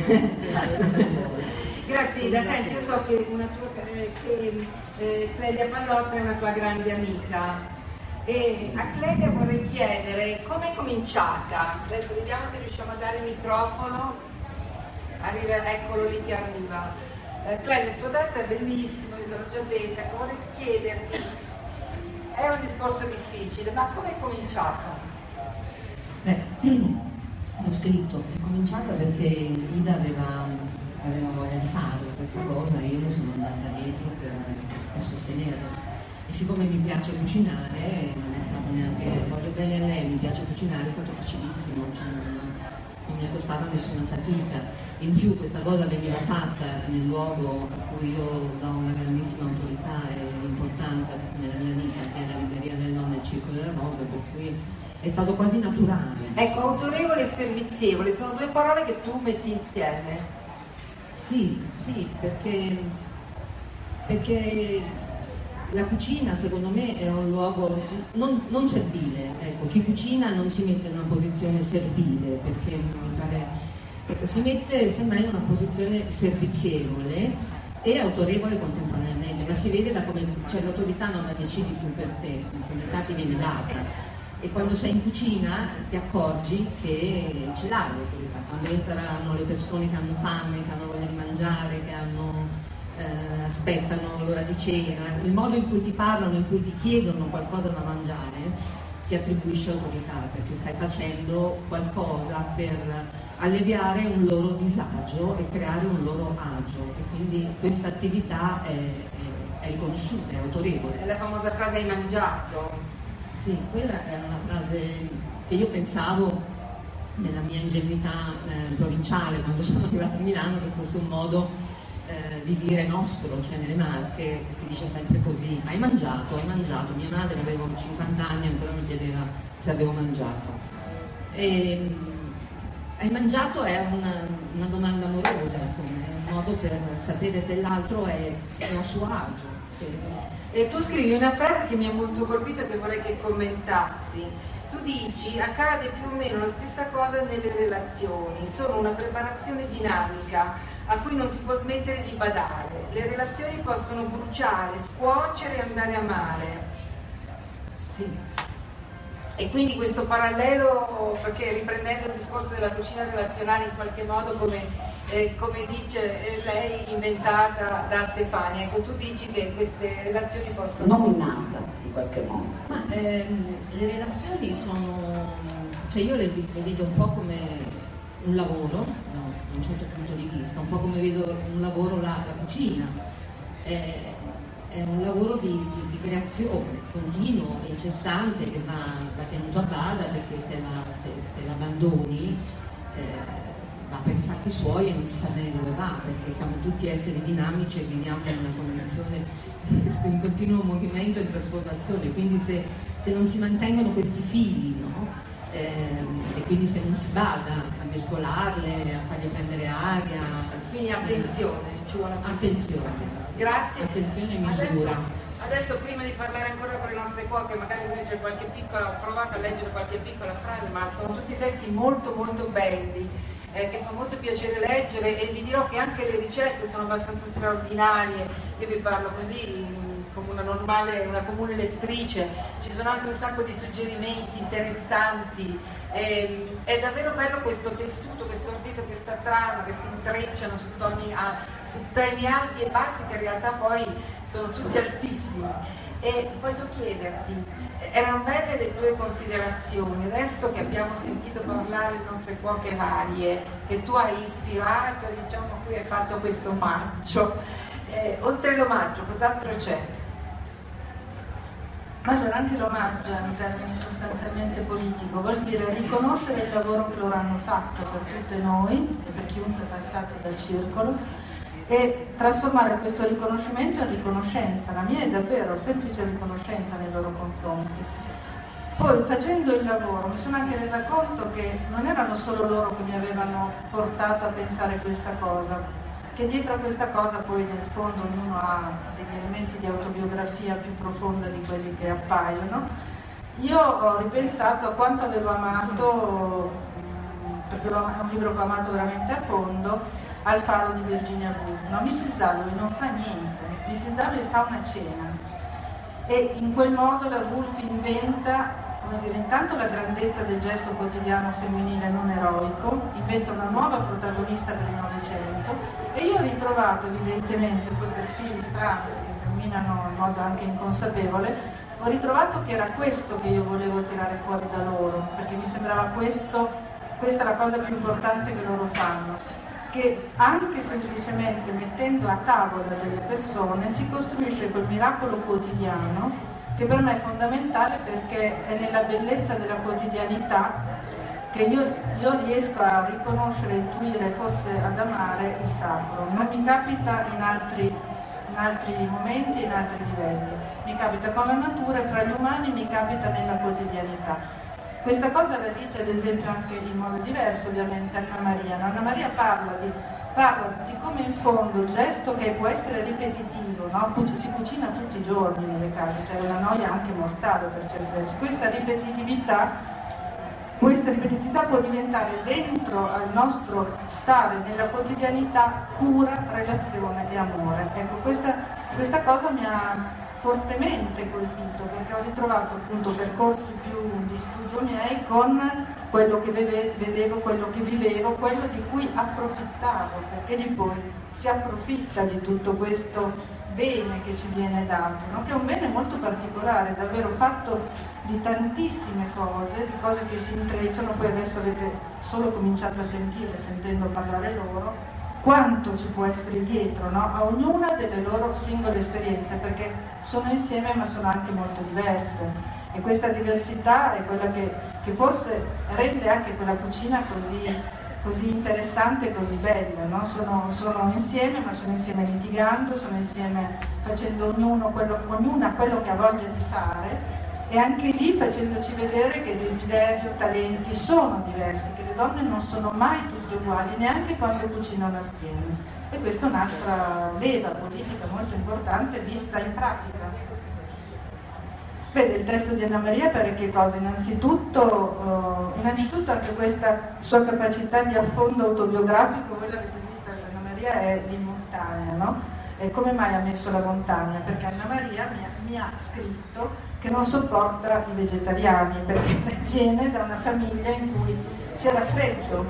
Grazie Ida, senti, io so che, una tua, eh, che eh, Clelia Pallotta è una tua grande amica e a Clelia vorrei chiedere come è cominciata. Adesso vediamo se riusciamo a dare il microfono. Arriva, eccolo lì che arriva. Eh, Clelia, il tuo testo è bellissimo, te l'ho già detto, vorrei chiederti, è un discorso difficile, ma come è cominciata?
Beh, l'ho scritto, è cominciata perché Ida aveva, aveva voglia di fare questa cosa e io sono andata dietro per, per sostenerla e siccome mi piace cucinare, non è stato neanche, voglio bene a lei, mi piace cucinare, è stato facilissimo, cioè mi è costata nessuna fatica. In più questa cosa veniva fatta nel luogo a cui io do una grandissima autorità e importanza nella mia vita, che è la Libreria delle Donne e il Circolo della Rosa, per cui è stato quasi naturale.
Ecco, autorevole e servizievole, sono due parole che tu metti insieme.
Sì, sì, perché, perché la cucina secondo me è un luogo non, non servile, ecco, chi cucina non si mette in una posizione servile perché mi pare, ecco, si mette semmai in una posizione servizievole e autorevole contemporaneamente, ma si vede da come, cioè l'autorità non la decidi tu per te, l'autorità ti viene data. E quando sei in cucina ti accorgi che ce l'hai l'autorità, quando entrano le persone che hanno fame, che hanno voglia di mangiare, che hanno eh, aspettano l'ora di cena, il modo in cui ti parlano, in cui ti chiedono qualcosa da mangiare, ti attribuisce autorità perché stai facendo qualcosa per alleviare un loro disagio e creare un loro agio e quindi questa attività è, è, è riconosciuta, è autorevole.
È la famosa frase hai mangiato?
Sì, quella è una frase che io pensavo nella mia ingenuità eh, provinciale quando sono arrivata a Milano che fosse un modo eh, di dire nostro, cioè nelle Marche si dice sempre così, hai mangiato, hai mangiato, mia madre aveva 50 anni e ancora mi chiedeva se avevo mangiato. E, hai mangiato è una, una, domanda amorosa, insomma, è un modo per sapere se l'altro è, è a suo agio. Se...
E tu scrivi una frase che mi ha molto colpito e che vorrei che commentassi. Tu dici accade più o meno la stessa cosa nelle relazioni, sono una preparazione dinamica a cui non si può smettere di badare. Le relazioni possono bruciare, scuocere e andare a male. Sì. E quindi questo parallelo, perché riprendendo il discorso della cucina relazionale in qualche modo come, eh, come dice eh, lei, inventata da Stefania, ecco tu dici che queste relazioni possono...
Nominata in qualche modo.
Ma ehm, le relazioni sono, cioè io le, le vedo un po' come un lavoro, un certo punto di vista, un po' come vedo un lavoro la, la cucina. Eh, è un lavoro di, di, di, creazione continuo, incessante, che va, va, tenuto a bada perché se, la, se, se l'abbandoni eh, va per i fatti suoi e non si sa bene dove va, perché siamo tutti esseri dinamici e viviamo in una condizione in continuo movimento e trasformazione, quindi se, se non si mantengono questi fili no? Eh, e quindi se non si bada a mescolarle, a fargli prendere aria.
Quindi attenzione, ci vuole
attenzione.
Grazie.
Attenzione e misura.
Adesso, adesso, prima di parlare ancora con le nostre cuoche, magari leggere qualche piccola, ho provato a leggere qualche piccola frase, ma sono tutti testi molto molto belli. Eh, che fa molto piacere leggere e vi dirò che anche le ricette sono abbastanza straordinarie, io vi parlo così come una normale, una comune lettrice, ci sono anche un sacco di suggerimenti interessanti, eh, è davvero bello questo tessuto, questo ordito, questa trama che si intrecciano su, toni, ah, su temi alti e bassi che in realtà poi sono tutti altissimi. E voglio chiederti, erano belle le tue considerazioni, adesso che abbiamo sentito parlare le nostre cuoche varie, che tu hai ispirato e diciamo a cui hai fatto questo omaggio, eh, oltre l'omaggio cos'altro c'è?
Allora, anche l'omaggio è un termine sostanzialmente politico, vuol dire riconoscere il lavoro che loro hanno fatto per tutte noi e per chiunque passasse dal circolo e trasformare questo riconoscimento in riconoscenza. La mia è davvero semplice riconoscenza nei loro confronti. Poi facendo il lavoro mi sono anche resa conto che non erano solo loro che mi avevano portato a pensare questa cosa, che dietro a questa cosa poi nel fondo ognuno ha degli elementi di autobiografia più profonda di quelli che appaiono. Io ho ripensato a quanto avevo amato, perché è un libro che ho amato veramente a fondo, al faro di Virginia Woolf. No, Mrs. Dalloway non fa niente, Mrs. Dalloway fa una cena e in quel modo la Woolf inventa come dire, intanto la grandezza del gesto quotidiano femminile non eroico, inventa una nuova protagonista il Novecento e io ho ritrovato evidentemente, poi per fili strani che terminano in modo anche inconsapevole, ho ritrovato che era questo che io volevo tirare fuori da loro, perché mi sembrava questo, questa la cosa più importante che loro fanno, che anche semplicemente mettendo a tavola delle persone si costruisce quel miracolo quotidiano che per me è fondamentale perché è nella bellezza della quotidianità che io, io riesco a riconoscere, intuire, forse ad amare il sacro. Non mi capita in altri, in altri momenti, in altri livelli. Mi capita con la natura e fra gli umani mi capita nella quotidianità. Questa cosa la dice ad esempio anche in modo diverso ovviamente Anna Maria. Anna Maria parla di parla di come in fondo il gesto che può essere ripetitivo, no? si cucina tutti i giorni nelle case, cioè una noia anche mortale per certi versi, questa ripetitività questa ripetitività può diventare dentro al nostro stare nella quotidianità cura, relazione e amore. Ecco, questa, questa cosa mi ha fortemente colpito perché ho ritrovato appunto percorsi più di studio miei con quello che vedevo, quello che vivevo, quello di cui approfittavo, perché di poi si approfitta di tutto questo bene che ci viene dato, no? che è un bene molto particolare, davvero fatto di tantissime cose, di cose che si intrecciano, poi adesso avete solo cominciato a sentire, sentendo parlare loro, quanto ci può essere dietro no? a ognuna delle loro singole esperienze, perché sono insieme ma sono anche molto diverse. E questa diversità è quella che, che forse rende anche quella cucina così, così interessante e così bella. No? Sono, sono, insieme, ma sono insieme litigando, sono insieme facendo quello, ognuna quello che ha voglia di fare e anche lì facendoci vedere che desiderio, talenti sono diversi, che le donne non sono mai tutte uguali, neanche quando cucinano assieme. E questa è un'altra leva politica molto importante vista in pratica. Vede il testo di Anna Maria parecchie cose, innanzitutto, uh, innanzitutto anche questa sua capacità di affondo autobiografico, voi l'avete vista Anna Maria è di montagna, no? E come mai ha messo la montagna? Perché Anna Maria mi ha, mi ha scritto che non sopporta i vegetariani, perché viene da una famiglia in cui c'era freddo,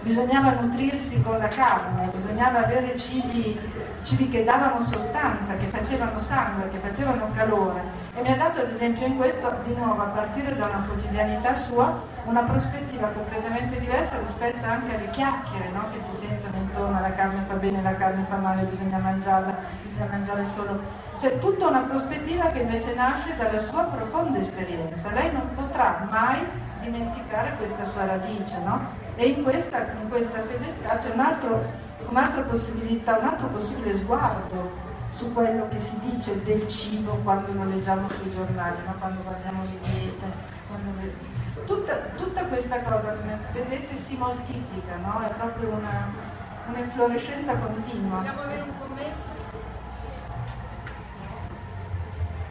bisognava nutrirsi con la carne, bisognava avere cibi cibi che davano sostanza, che facevano sangue, che facevano calore e mi ha dato ad esempio in questo, di nuovo a partire da una quotidianità sua, una prospettiva completamente diversa rispetto anche alle chiacchiere no? che si sentono intorno, la carne fa bene, la carne fa male, bisogna mangiarla, bisogna mangiare solo... C'è tutta una prospettiva che invece nasce dalla sua profonda esperienza. Lei non potrà mai dimenticare questa sua radice, no? E in questa, in questa fedeltà c'è un altro, un'altra possibilità, un altro possibile sguardo su quello che si dice del cibo quando lo leggiamo sui giornali, no? quando parliamo di diete. Tutta, tutta, questa cosa, come vedete, si moltiplica, no? è proprio una, un'inflorescenza continua.
Vogliamo avere un commento?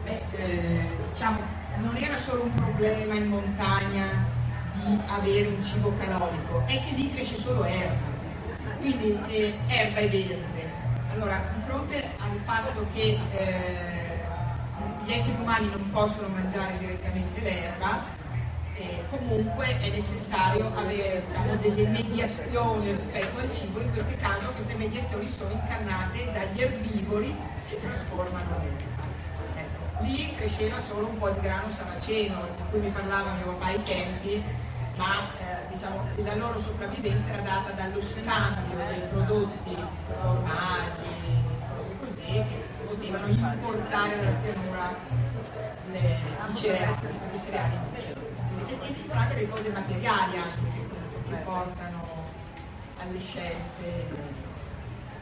Beh, eh, diciamo, non era solo un problema in montagna di avere un cibo calorico, è che lì cresce solo erba, quindi eh, erba e verze. Allora, di fronte al fatto che eh, gli esseri umani non possono mangiare direttamente l'erba, eh, comunque è necessario avere diciamo, delle mediazioni rispetto al cibo, in questo caso queste mediazioni sono incarnate dagli erbivori che trasformano l'erba lì cresceva solo un po' di grano saraceno, di cui mi parlava mio papà ai tempi, ma eh, diciamo, la loro sopravvivenza era data dallo scambio dei prodotti, formaggi, cose così, che potevano importare dalla pianura le, i cereali, i cereali esistono anche delle cose materiali anche, che portano alle scelte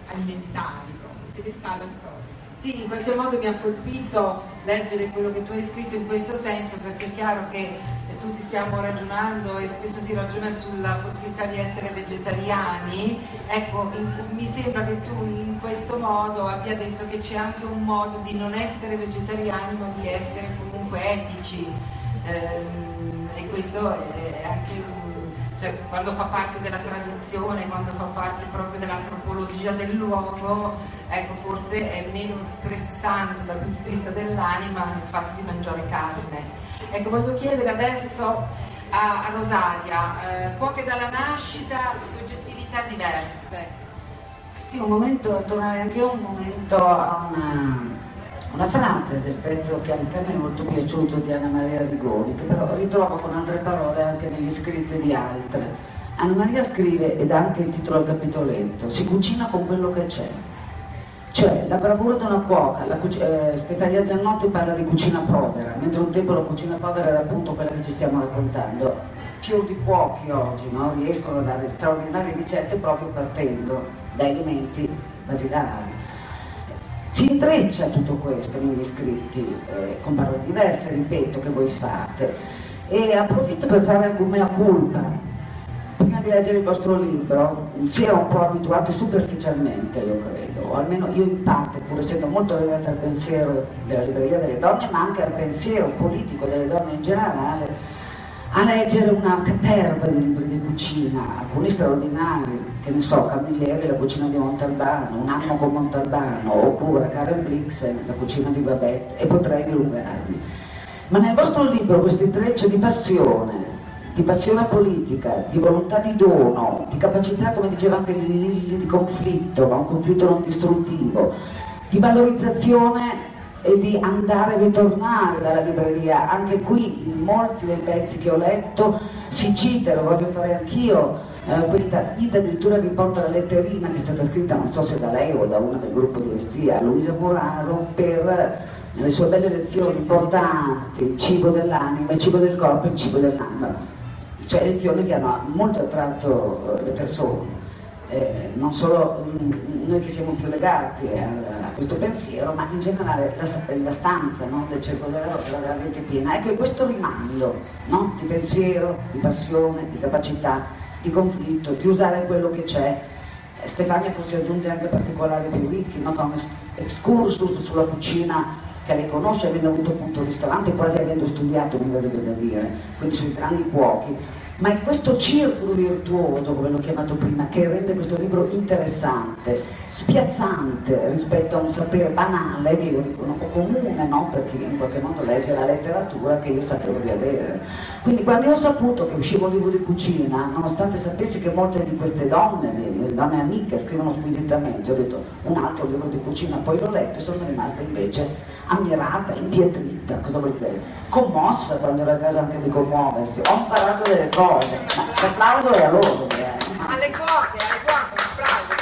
alimentari, fedeltà alla storia.
Sì, in qualche modo mi ha colpito leggere quello che tu hai scritto in questo senso, perché è chiaro che tutti stiamo ragionando e spesso si ragiona sulla possibilità di essere vegetariani. Ecco, in, mi sembra che tu in questo modo abbia detto che c'è anche un modo di non essere vegetariani, ma di essere comunque etici. Ehm, e questo è anche cioè, quando fa parte della tradizione, quando fa parte proprio dell'antropologia del luogo, ecco, forse è meno stressante dal punto di vista dell'anima il fatto di mangiare carne. Ecco, voglio chiedere adesso a, a Rosaria, eh, può che dalla nascita soggettività diverse.
Sì, un momento, tornare anche io un momento a una, una frase del pezzo che anche a me è molto piaciuto di Anna Maria Rigoni, che però ritrovo con altre parole anche negli scritti di altre. Anna Maria scrive, ed ha anche il titolo al capitoletto, si cucina con quello che c'è. Cioè, la bravura di una cuoca, cuc- eh, Stefania Giannotti parla di cucina povera, mentre un tempo la cucina povera era appunto quella che ci stiamo raccontando. Fior di cuochi oggi no? riescono a dare straordinarie ricette proprio partendo da elementi basilari. Si intreccia tutto questo negli scritti, eh, con parole diverse, ripeto, che voi fate. E approfitto per fare anche mea culpa. Prima di leggere il vostro libro si era un po' abituati superficialmente, io credo, o almeno io in parte, pur essendo molto legata al pensiero della libreria delle donne, ma anche al pensiero politico delle donne in generale, a leggere una caterva di libri di cucina, alcuni straordinari, che ne so, Camilleri, la cucina di Montalbano, Un anno con Montalbano, oppure Karen Blixen, la cucina di Babette, e potrei dilungarmi. Ma nel vostro libro questo intreccio di passione, di passione politica, di volontà di dono, di capacità, come diceva anche Lilli, di conflitto, ma un conflitto non distruttivo, di valorizzazione e di andare e ritornare dalla libreria. Anche qui in molti dei pezzi che ho letto si cita, lo voglio fare anch'io, eh, questa Ida addirittura riporta la letterina che è stata scritta, non so se da lei o da una del gruppo di Estia, Luisa Moraro, per le sue belle lezioni importanti, il cibo dell'anima, il cibo del corpo e il cibo dell'anima, cioè lezioni che hanno molto attratto eh, le persone. Eh, non solo noi che siamo più legati a, a, questo pensiero, ma in generale la, la stanza no, del cerco della rosa era veramente piena. Ecco, questo rimando no, di pensiero, di passione, di capacità, di conflitto, di usare quello che c'è. Stefania forse aggiunge anche particolari più ricchi, no? fa un excursus sulla cucina che lei conosce, avendo avuto appunto un ristorante, quasi avendo studiato, mi verrebbe da dire, quindi sui grandi cuochi ma è questo circolo virtuoso, come l'ho chiamato prima, che rende questo libro interessante spiazzante rispetto a un sapere banale che io riconosco comune, no? perché in qualche modo legge la letteratura che io sapevo di avere. Quindi quando io ho saputo che usciva un libro di cucina, nonostante sapessi che molte di queste donne, le donne amiche, scrivono squisitamente, ho detto un altro libro di cucina, poi l'ho letto e sono rimasta invece ammirata, impietrita, cosa vuoi dire? Commossa quando era a casa anche di commuoversi, ho imparato delle cose, ma l'applauso è a loro. Eh.
Alle coppie, alle coppie, un applauso,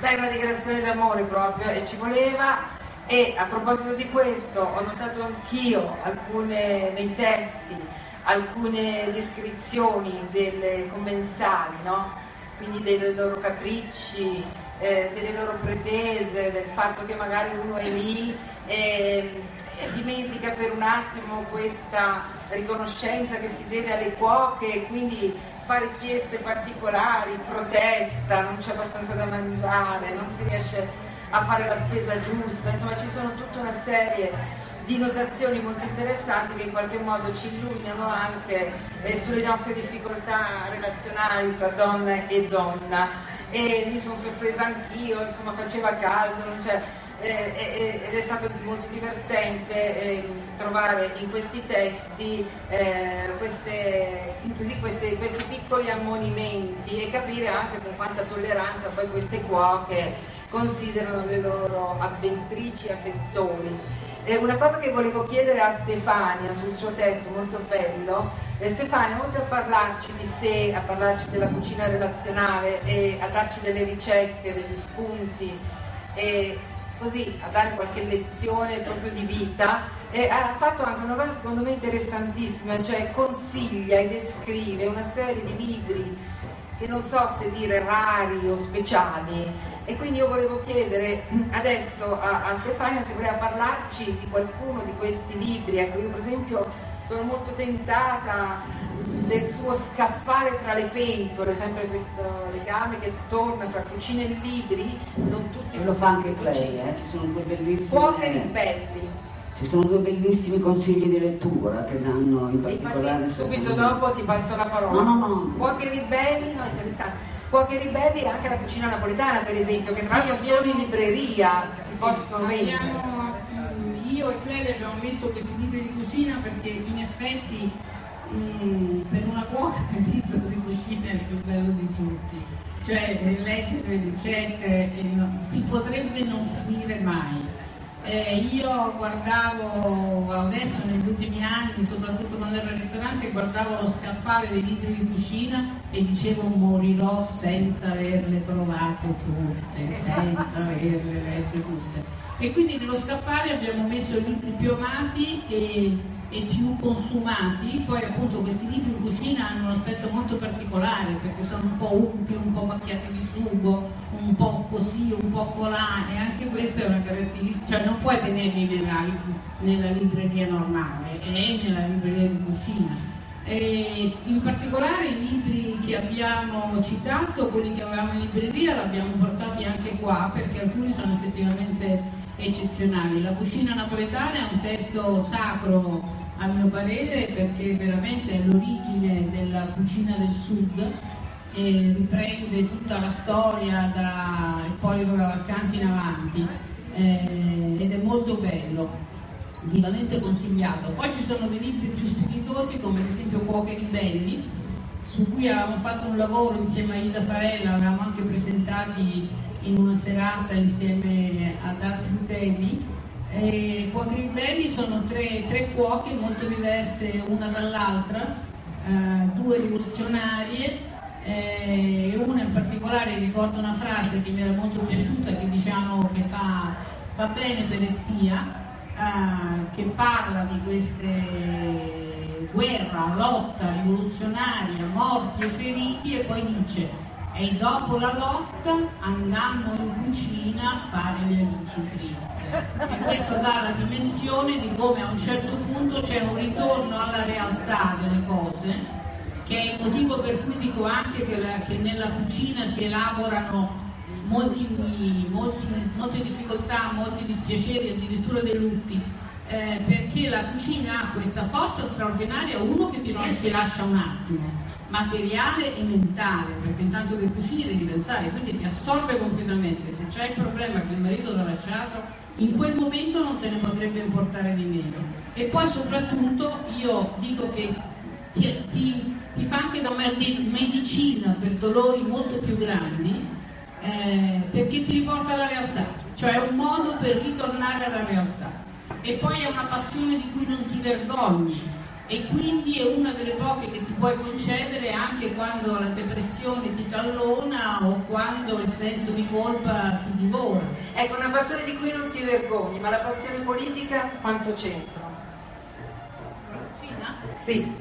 Beh, una dichiarazione d'amore proprio e ci voleva. E a proposito di questo ho notato anch'io alcune nei testi, alcune descrizioni delle commensali, no? quindi dei loro capricci, eh, delle loro pretese, del fatto che magari uno è lì e, e dimentica per un attimo questa riconoscenza che si deve alle cuoche e quindi fa richieste particolari, protesta, non c'è abbastanza da mangiare, non si riesce a fare la spesa giusta, insomma ci sono tutta una serie di notazioni molto interessanti che in qualche modo ci illuminano anche eh, sulle nostre difficoltà relazionali fra donna e donna. E mi sono sorpresa anch'io, insomma faceva caldo, eh, ed è stato molto divertente eh, trovare in questi testi eh, queste, così, queste, questi piccoli ammonimenti e capire anche con quanta tolleranza poi queste cuoche considerano le loro avventrici e avventori. Eh, una cosa che volevo chiedere a Stefania sul suo testo, molto bello, eh, Stefania, oltre a parlarci di sé, a parlarci della cucina relazionale e a darci delle ricette, degli spunti, e così a dare qualche lezione proprio di vita, eh, ha fatto anche cosa secondo me interessantissima, cioè consiglia e descrive una serie di libri che non so se dire rari o speciali. E quindi io volevo chiedere adesso a, a Stefania se voleva parlarci di qualcuno di questi libri, ecco io per esempio sono molto tentata del suo scaffare tra le pentole, sempre questo legame che torna tra cucina e libri, non tutti
e lo fa anche lei, eh? ci sono due bellissimi
cuoche ribelli
ci sono due bellissimi consigli di lettura che danno in particolare.
Infatti, subito dopo ti passo la parola.
No, no, no.
Cuochi ribelli, no, interessante. Cuochi ribelli e anche la cucina napoletana, per esempio, che tra l'altro sono in libreria, si sì, possono vendere.
Io e Claire abbiamo messo questi libri di cucina perché in effetti mh, mm, per una cuoca il libro di cucina è il più bello di tutti. Cioè leggere le ricette no, si potrebbe non finire mai eh, io guardavo adesso negli ultimi anni, soprattutto quando ero al ristorante, guardavo lo scaffale dei libri di cucina e dicevo morirò senza averle provate tutte, senza averle lette tutte. E quindi nello scaffale abbiamo messo i libri più amati e e più consumati, poi appunto questi libri in cucina hanno un aspetto molto particolare perché sono un po' unti, un po' macchiati di sugo, un po' così, un po' colà e anche questa è una caratteristica, cioè non puoi tenerli nella, nella libreria normale, è nella libreria di cucina. E in particolare i libri che abbiamo citato, quelli che avevamo in libreria, li abbiamo portati anche qua perché alcuni sono effettivamente eccezionali. La cucina napoletana è un testo sacro a mio parere perché veramente è l'origine della cucina del sud e riprende tutta la storia da Ippolito Cavalcanti in avanti eh, ed è molto bello, vivamente consigliato. Poi ci sono dei libri più spiritosi come ad esempio Cuoche ribelli su cui avevamo fatto un lavoro insieme a Ida Farella, avevamo anche presentati in una serata insieme ad altri temi eh, Quadribelli sono tre, tre, cuoche molto diverse una dall'altra, eh, due rivoluzionarie, eh, una in particolare ricordo una frase che mi era molto piaciuta che diciamo che fa, va bene per Estia, eh, che parla di queste guerra, lotta rivoluzionaria, morti e feriti e poi dice e dopo la lotta andammo in cucina a fare le alici fritte. E questo dà la dimensione di come a un certo punto c'è un ritorno alla realtà delle cose, che è il motivo per cui dico anche che, la, che nella cucina si elaborano molti, molti, molte difficoltà, molti dispiaceri, addirittura dei lutti. Eh, perché la cucina ha questa forza straordinaria, uno che ti, ti lascia un attimo, materiale e mentale, perché intanto che cucini devi pensare, quindi ti assorbe completamente. Se c'è il problema che il marito l'ha lasciato, in quel momento non te ne potrebbe importare di meno. E poi soprattutto io dico che ti, ti, ti fa anche da medicina per dolori molto più grandi, eh, perché ti riporta alla realtà, cioè è un modo per ritornare alla realtà. E poi è una passione di cui non ti vergogni, e quindi è una delle poche che ti puoi concedere anche quando la depressione ti tallona o quando il senso di colpa ti divora.
Ecco, una passione di cui non ti vergogni, ma la passione politica quanto c'entra?
Cina?
Sì.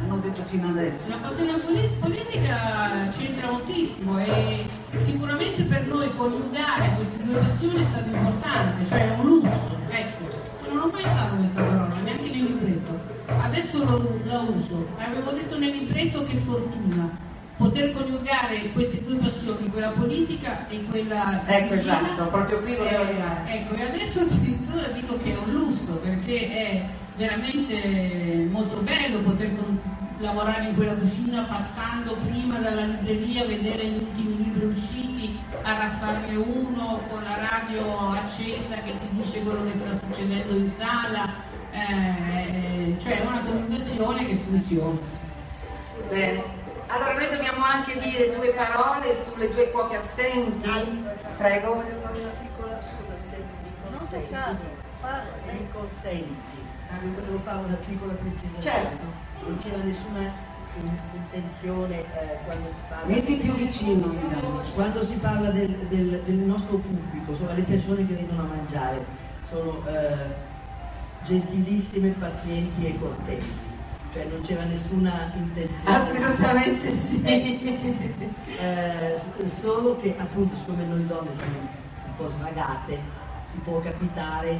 Non ho detto fino adesso.
La passione politica c'entra moltissimo e sicuramente per noi coniugare queste due passioni è stato importante, cioè è un lusso, ecco. Non ho mai usato questa parola, neanche libretto adesso lo, la uso, avevo detto nel libretto che fortuna poter coniugare queste due passioni, quella politica e quella
ecco esatto, proprio qui volevo arrivare.
Eh, ecco, e adesso addirittura dico che è un lusso perché è veramente molto bello poter lavorare in quella cucina passando prima dalla libreria, vedere gli ultimi libri usciti, arraffarne uno con la radio accesa che ti dice quello che sta succedendo in sala eh, cioè una comunicazione che funziona.
Bene. Allora noi dobbiamo anche dire due parole sulle due cuoche assenti. Prego.
Voglio fare una piccola scusa se mi consenti. Se mi consenti. Volevo fare una piccola precisazione.
Certo.
Non c'era nessuna intenzione eh, quando si parla
metti più vicino
quando si parla del, del, del, nostro pubblico sono le persone che vengono a mangiare sono eh, gentilissime, pazienti e cortesi. Cioè non c'era nessuna intenzione.
Assolutamente sì.
Eh, solo che appunto siccome noi donne siamo un po' svagate, ti può capitare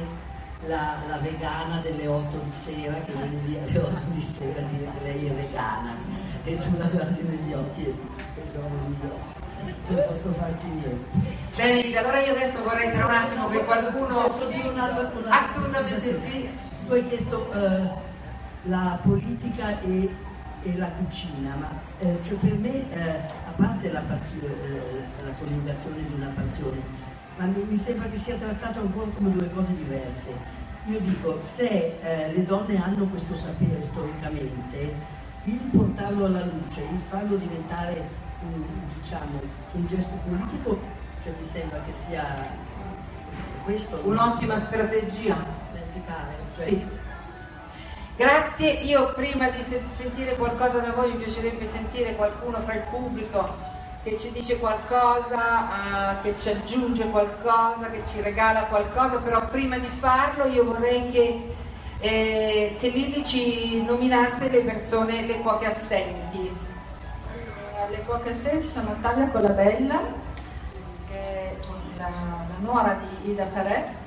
la, la, vegana delle 8 di sera che viene lì alle 8 di sera dire che lei è vegana e tu la guardi negli occhi e dici questo mio non posso farci niente.
Bene, allora io adesso vorrei tra un attimo che qualcuno...
Posso dire un'altra cosa?
Assolutamente sì.
Tu hai chiesto eh, la politica e, e, la cucina, ma eh, cioè per me, eh, a parte la, passione, la coniugazione di una passione, ma mi, mi, sembra che sia trattato ancora come due cose diverse. Io dico, se le donne hanno questo sapere storicamente, il portarlo alla luce, il farlo diventare un, diciamo, un gesto politico, cioè mi sembra che sia questo.
Un'ottima strategia.
Verticale. Cioè...
Sì. Grazie, io prima di sentire qualcosa da voi mi piacerebbe sentire qualcuno fra il pubblico che ci dice qualcosa, uh, che ci aggiunge qualcosa, che ci regala qualcosa, però prima di farlo io vorrei che, eh, che Lili ci nominasse le persone, le cuoche assenti
le cuoche assenti sono Talia Colabella, che è la, la nuora di Ida Ferré,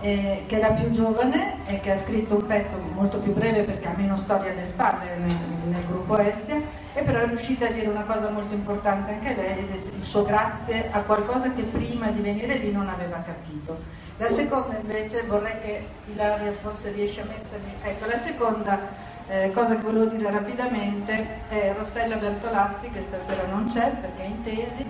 eh, che è la più giovane e che ha scritto un pezzo molto più breve perché ha meno storia alle spalle nel, nel gruppo Estia, e però è riuscita a dire una cosa molto importante anche lei ed è il suo grazie a qualcosa che prima di venire lì non aveva capito. La seconda invece vorrei che Ilaria forse riesce a mettermi, ecco la seconda eh, cosa che volevo dire rapidamente è Rossella Bertolazzi, che stasera non c'è perché è in tesi,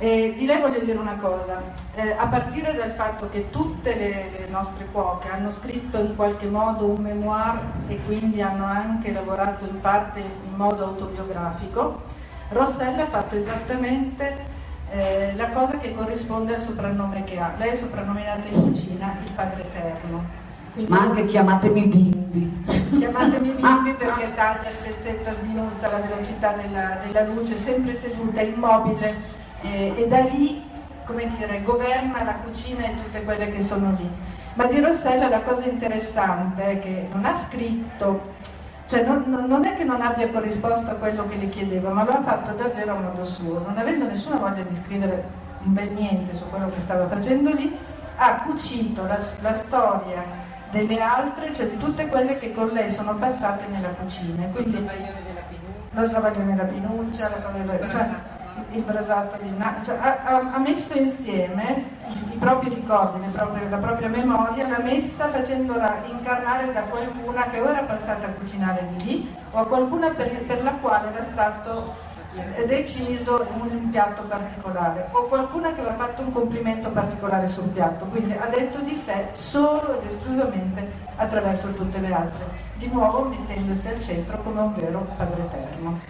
e di lei voglio dire una cosa, eh, a partire dal fatto che tutte le, le, nostre cuoche hanno scritto in qualche modo un memoir e quindi hanno anche lavorato in parte in modo autobiografico, Rossella ha fatto esattamente eh, la cosa che corrisponde al soprannome che ha. Lei è soprannominata in cucina il Padre Eterno.
Ma anche chiamatemi bimbi.
Chiamatemi bimbi perché taglia, spezzetta, sminuzza la velocità della, della luce, sempre seduta, immobile eh, e da lì, come dire, governa la cucina e tutte quelle che sono lì. Ma di Rossella la cosa interessante è che non ha scritto, cioè non, non è che non abbia corrisposto a quello che le chiedeva, ma lo ha fatto davvero a modo suo, non avendo nessuna voglia di scrivere un bel niente su quello che stava facendo lì, ha cucito la, la storia delle altre, cioè di tutte quelle che con lei sono passate nella cucina. Quindi, lo sbavaglione della pinuccia, la cosa della, cioè, il brasato di cioè, ha, ha, messo insieme i, propri ricordi, proprie, la propria memoria, l'ha messa facendola incarnare da qualcuna che o era passata a cucinare di lì o o a qualcuna per, per la quale era stato deciso un piatto particolare o qualcuna che aveva fatto un complimento particolare sul piatto, quindi ha detto di sé solo ed esclusivamente attraverso tutte le altre, di nuovo mettendosi al centro come un vero Padre Eterno.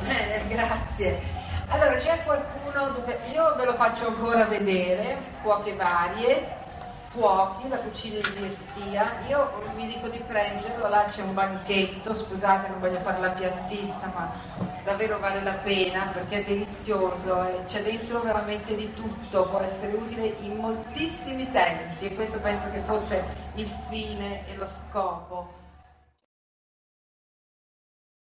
Bene, grazie. Allora c'è qualcuno, io ve lo faccio ancora vedere, cuoche varie, fuochi, la cucina di Estia. Io vi dico di prenderlo, là c'è un banchetto, scusate non voglio fare la piazzista, ma davvero vale la pena perché è delizioso, e c'è dentro veramente di tutto, può essere utile in moltissimi sensi e questo penso che fosse il fine e lo scopo